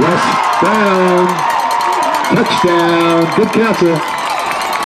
West down. Touchdown. Good catch.